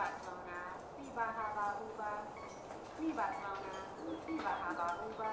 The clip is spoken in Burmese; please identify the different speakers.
Speaker 1: ပါထောင်းနာပြပါဟာပါဘူးပါပြပါထောင်းနာပြပါဟာပါဘူးပါ